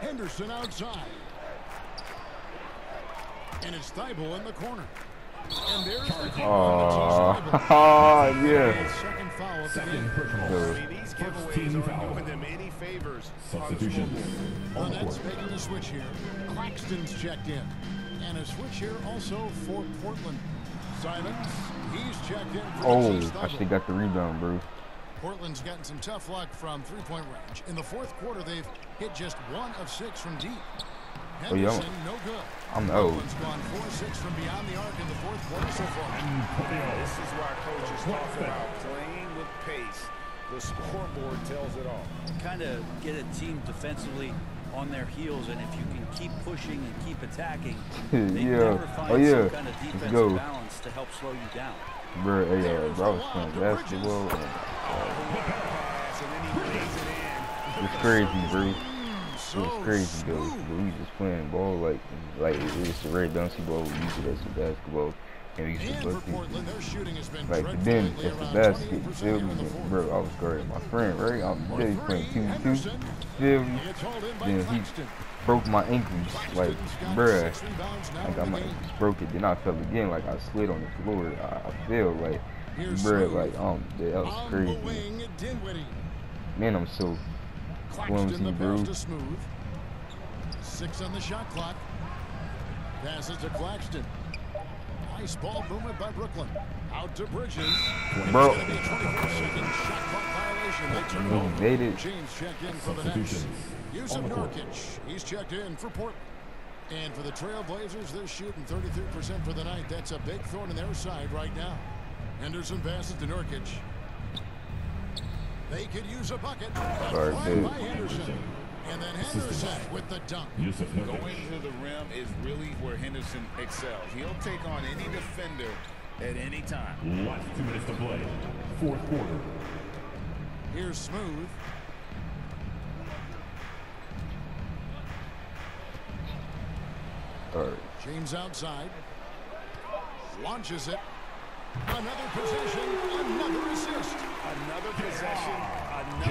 Henderson outside. And it's Thybulle in the corner. And there's the call on the T. Thybulle. Oh, yeah. Second foul the personal I foul. mean, these giveaways aren't doing them any favors. Substitution. scoreboard. The Nets making the switch here. Claxton's checked in. And a switch here also for Portland. Simons, he's checked in for Oh, Matisse I should got the rebound, bro. Portland's gotten some tough luck from three-point range. In the fourth quarter, they've hit just one of six from deep. Oh, yeah, no good. I'm out. Portland's gone four or six from beyond the arc in the fourth quarter so far. This is why coaches talk about playing with pace. The scoreboard tells it all. Kind of get a team defensively on their heels, and if you can keep pushing and keep attacking, they Yeah. never find Oh, yeah. some kind of Let's defensive go. balance to help slow you down. Bro, hey, uh, bro, I was playing basketball. And, Pass, and then he lays it in. it's crazy, bro. It So was crazy though. But we just playing ball like like it's the red bouncy ball. We use it as the basketball, and we used to for. Portland, their shooting has been Like then at the basket, you feel me? Bro, I was guarding my friend, right? I'm three, playing two two. Feel me? It's hauled in by Then he broke my ankles, like Claxton's bruh. six rebounds now Like I the might game. just broke it, then I fell again, like I slid on the floor. I, I fell like, bruh, like um, that was crazy. the wing, Dinwiddie. Man, I'm so Claxton the pass to Smooth. Six on the shot clock. Passes to Claxton. Nice ball movement by Brooklyn. Out to Bridges. Bro. It's gonna be a 24-second shot clock violation. They turn it We over. made it. James checked in for the Nets. Substitutions. Jusuf. Nurkic. He's checked in for Portland. And for the Trailblazers, they're shooting 33% for the night. That's a big thorn in their side right now. Henderson passes to Nurkic. They could use a bucket. A Sorry, dude. by Henderson. And then Henderson with the dunk. Going to the rim is really where Henderson excels. He'll take on any defender at any time. Last two minutes to play. Fourth quarter. Here's Smooth. All right. James outside. Launches it. Another possession. Another assist. Another possession,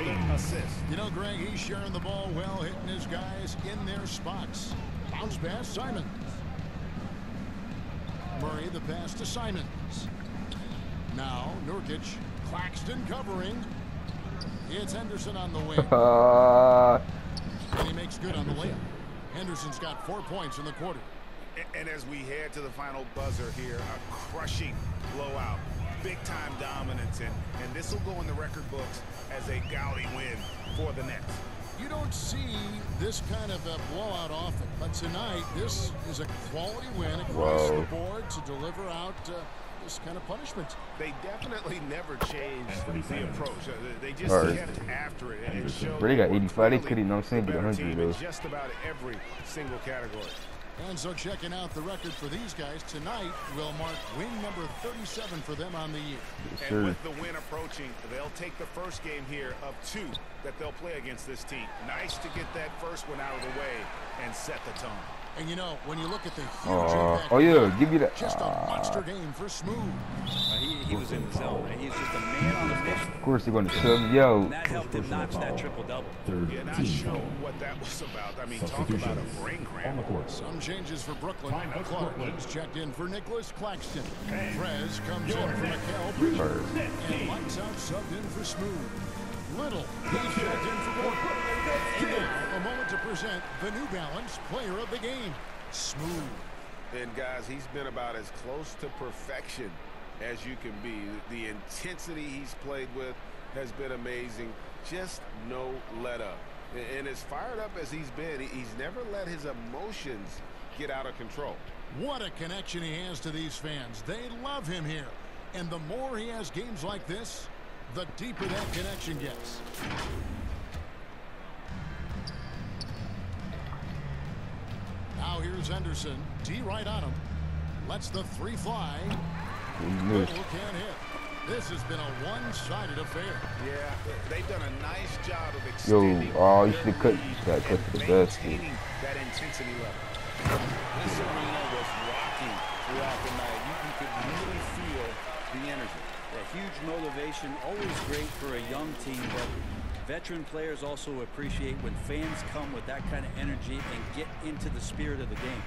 another assist. You know, Greg, he's sharing the ball well, hitting his guys in their spots. Bounce pass, Simons. Murray, the pass to Simons. Now, Nurkic. Claxton covering. It's Henderson on the wing. Uh, and he makes good on the layup. Henderson's got four points in the quarter. And as we head to the final buzzer here, a crushing blowout. Big time dominance, and, and this will go in the record books as a gaudy win for the Nets. You don't see this kind of a blowout often, but tonight this is a quality win across Whoa. the board to deliver out uh, this kind of punishment. They definitely never changed the approach. Uh, They just All right. kept after it. And it showed Bro, they got 85. They couldn't, you know what I'm saying, the get 100 team in though. just about every single category. And so checking out the record for these guys tonight will mark win number 37 for them on the year. And sir. with the win approaching, they'll take the first game here of two that they'll play against this team. Nice to get that first one out of the way and set the tone. And you know, when you look at the huge Uh, impact, oh yeah, give me that. just a monster game for Smooth. Uh, he, he was in the zone. man. He's just a man on the pitch. of course they're gonna tell me, yo. And that helped him notch that triple-double. Yeah, not team sure foul. what that was about. I mean, talk about a brain On the court. Some changes for Brooklyn. Timeout, Clark Brooklyn. checked in for Nicholas Claxton. And Trez comes your in for next Mikal Bridges. And lights out subbed in for Smooth. Little, he's checked in for. And now, a moment to present the New Balance Player of the Game, Smooth. And guys, he's been about as close to perfection as you can be. The intensity he's played with has been amazing. Just no let up. And as fired up as he's been, he's never let his emotions get out of control. What a connection he has to these fans. They love him here. And the more he has games like this, the deeper that connection gets. Now here's Henderson. D right on him. Lets the three fly. Mm-hmm. You can't hit. This has been a one-sided affair. Yeah, they've done a nice job of Yo, extending oh, you their should've cut- lead you should've cut to the basket. maintaining that intensity level. This arena was rocking throughout the night. You, you could really feel the energy. A huge motivation, always great for a young team, but veteran players also appreciate when fans come with that kind of energy and get into the spirit of the game.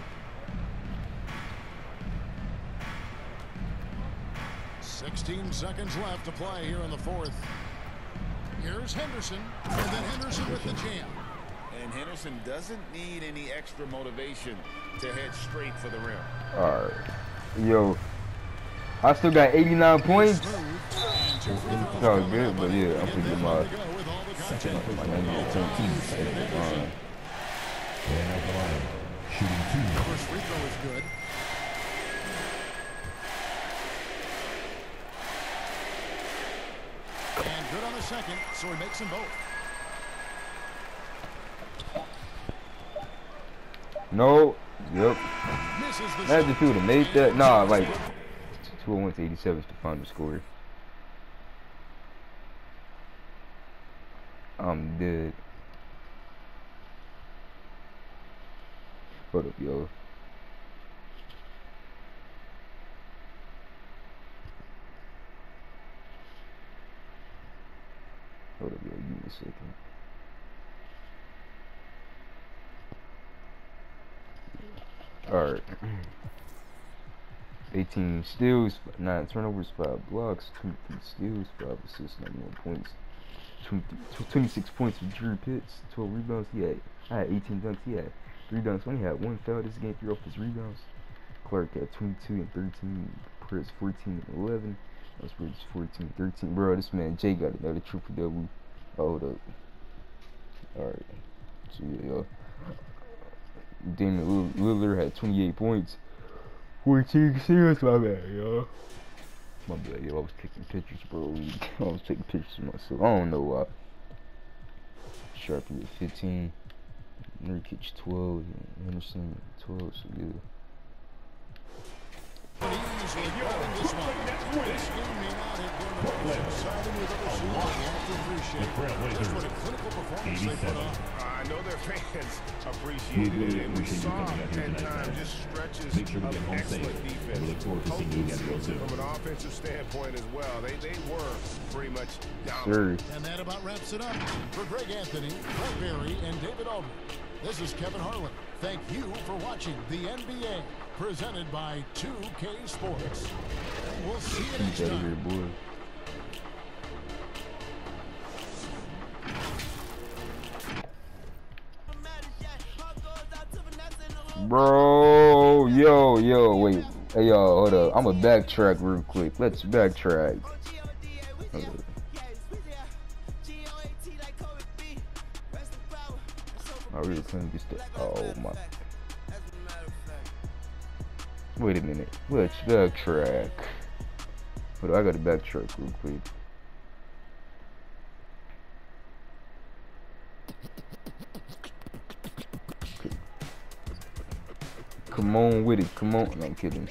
16 seconds left to play here in the fourth. Here's Henderson. And then Henderson with the jam. And Henderson doesn't need any extra motivation to head straight for the rim. Alright. Yo. I still got 89 points. Smooth. And two free throws It's all good, but yeah, I'm get gonna get my- ready to go with all the content. My 98 team. Henderson. And at the line, shooting two. First free throw is good. And good on the second, so he makes them both. No. Yep. Misses the Imagine shot. if he would have made that. Nah, like 201 to 87 is the final score. I'm dead. Hold up, yo. Hold up, yo. Give me a second. Alright. 18 steals, 9 turnovers, 5 blocks, 23 steals, 5 assists, 91 points. 20, 26 points for Drew Pitts, 12 rebounds. He had, I had 18 dunks. He had 3 dunks. Only had 1 foul this game, 3 off his rebounds. Clark had 22 and 13. Perez 14 and 11. That's Bridges 14 and 13. Bro, this man Jay got another triple double. Hold up. Alright. So, yeah. Damian Lillard had 28 points. 14 assists, my bad, y'all. My bad, yo. I was taking pictures, bro. I was taking pictures of myself. I don't know why. Sharpie at 15. Nurkic 12. Henderson 12. So, yeah. Easily grabbing this one. This game may not series. We to on. I know their it, and we at times just stretches of excellent defense. Potency From an offensive standpoint as well, they, they were pretty much dominant. And that about wraps it up. For Greg Anthony, Brent Barry, and David Aldridge, this is Kevin Harlan. Thank you for watching the NBA presented by 2K Sports. And we'll see you next time. Here, boy. Bro, yo, yo, wait. Hey, yo, hold up. I'm going to backtrack real quick. Let's backtrack. I really couldn't get the. Oh, my. Wait a minute. Let's backtrack. On, I gotta backtrack real quick. Come on with it. Come on. No, I'm kidding.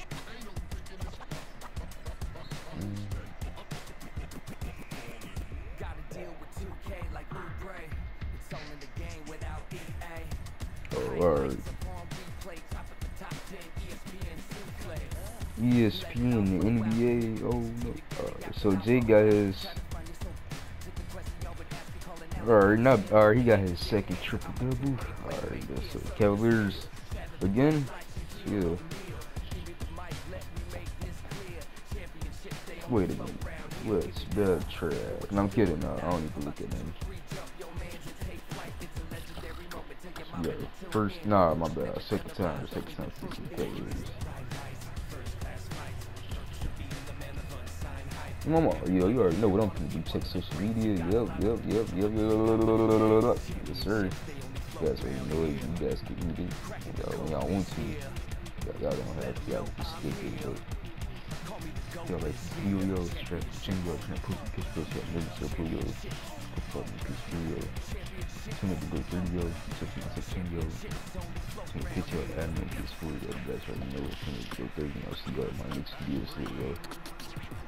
Jay got his. Or not. Or he got his second triple double. Alright, so Cavaliers again. Yeah. Wait a minute. What's the track? No, I'm kidding. No, I don't to look at them. Yeah, first, nah, my bad. Second time, second time, second Cavaliers. Mama, yo, you already know what I'm gonna do. Check social media. Yep, yep, yep, yep, yep. Yes, sir. You guys already know it. You guys get me Y'all, when y'all want to. Y'all don't have to. Y'all just stick it. But y'all like yo, yo, up, trying to put pitch pitch up, maybe so put yo, put fucking through yo. Trying to go through yo, touch my section yo. Trying to pitch up, admin pitch for yo. You guys already know. Trying to go through. You know, see y'all my next video, so yo.